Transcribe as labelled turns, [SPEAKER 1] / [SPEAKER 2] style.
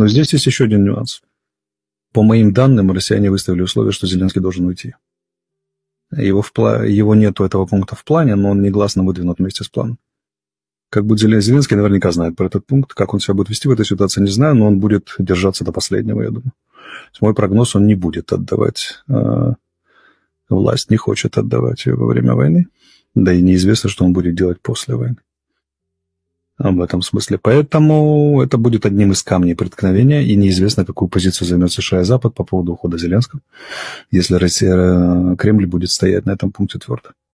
[SPEAKER 1] Но здесь есть еще один нюанс. По моим данным, россияне выставили условие, что Зеленский должен уйти. Его, в пла... его нету этого пункта в плане, но он негласно выдвинут вместе с планом. Как будет Зеленский, наверняка знает про этот пункт. Как он себя будет вести в этой ситуации, не знаю, но он будет держаться до последнего, я думаю. Мой прогноз, он не будет отдавать э, власть, не хочет отдавать ее во время войны. Да и неизвестно, что он будет делать после войны. В этом смысле. Поэтому это будет одним из камней преткновения, и неизвестно, какую позицию займет США и Запад по поводу ухода Зеленского, если Россия, э, Кремль будет стоять на этом пункте твердо.